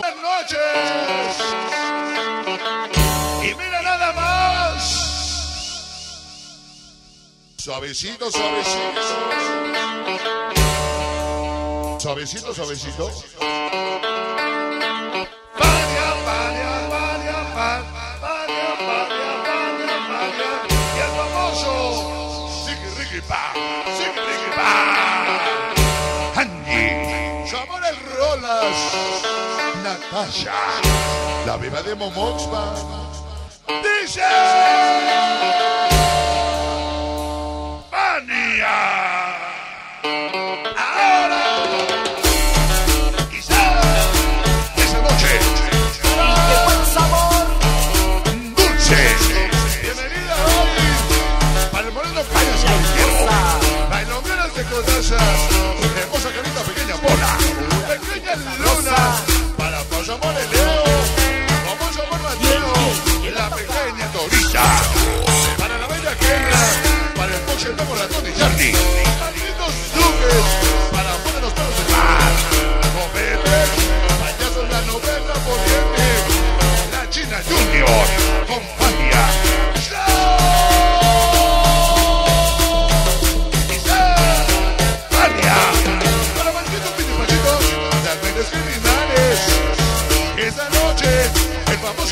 Buenas noches. Y mira nada más. Suavecito, suavecito. Suavecito, suavecito. Vaya, vaya, vaya, vaya, vaya, vaya, vaya. Y el famoso Siki Ricky Pa, Siki Ricky Pa. Angie, su Rolas. Natasha, la viva de Momoxma. Dice. Vania. Ahora. Quizá esa noche. ¡Qué buen sabor! Dulce. Bienvenida hoy para el Moreno Cañas y Caballero. Bailoneras de codazas. Hermosa carita pequeña bola. Pequeña luna. Pausa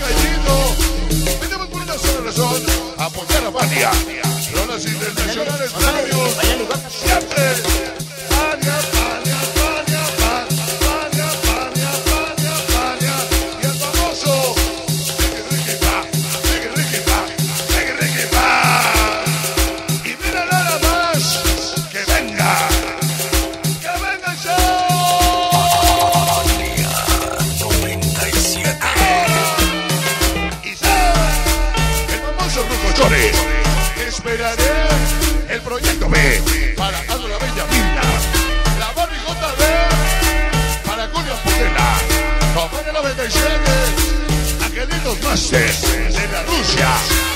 Gallito, venimos por una sola razón, apoyar a Vania, Rolas Internacionales Radios, siempre, De la Rusia.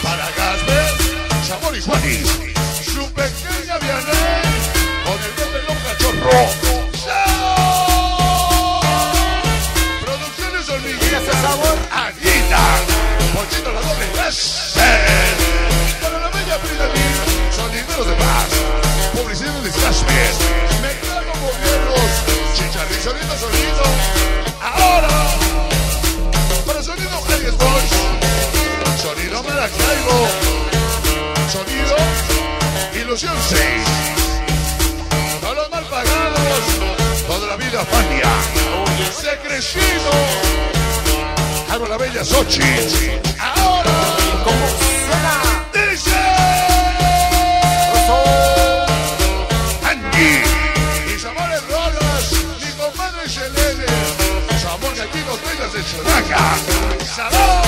Para Gasper, Sabor y Juanis. Su pequeña Vianey con el de pelón cachorro. Producciones Hormiguitas. ¡Ese sabor! Aguita, Ponchito la doble S. Para la bella Frida Lee, sonideros de paz, publicidad de desastres, mezclando gobiernos, chicharrín, sonido, sonido. Fania, se crecido. Hago la bella Sochi. Ahora ¿Cómo suena? dice Angie. Mis amores rolas, mi compadre Selene. Su amor gallino, bellas de Chonaca. Salón.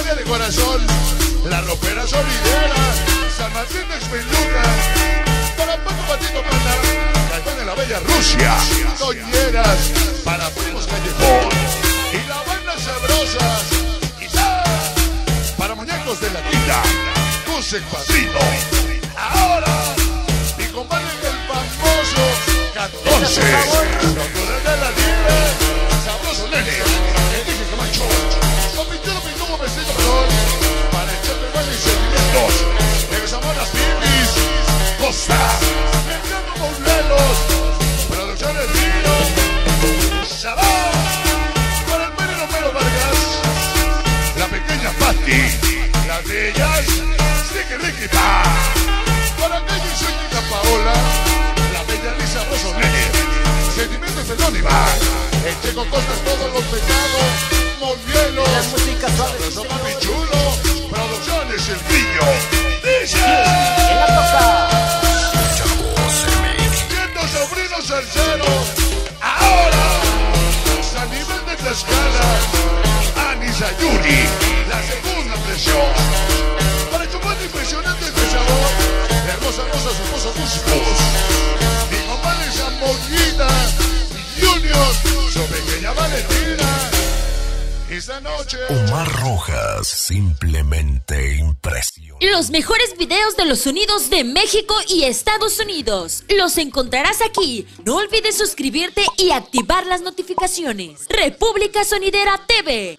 De corazón, la ropera solidera, San Martín de Expeluca, para Paco Patito Panda, Cantón de la Bella Rusia, Doñeras, para Primos Callejón, y la banda sabrosas, quizá, para muñecos de la quinta, Cusec Padrino. Ahora, mi compadre el famoso 14, Locura de la somos las Pirlis, Costa, Fernando Morelos, Producciones Tiro, Sabá, para el Pere Romero Vargas, la pequeña Patti, las de ellas, Sticky Ricky Pa, para Calle Señorita Paola, la bella Lisa Rosonelli, Sentimientos de Don Iván, el Checo Costa, todos los pecados, Monielo, la música suave, esta noche... Omar Rojas, simplemente impresionante. Los mejores videos de los sonidos de México y Estados Unidos. Los encontrarás aquí. No olvides suscribirte y activar las notificaciones. República Sonidera TV.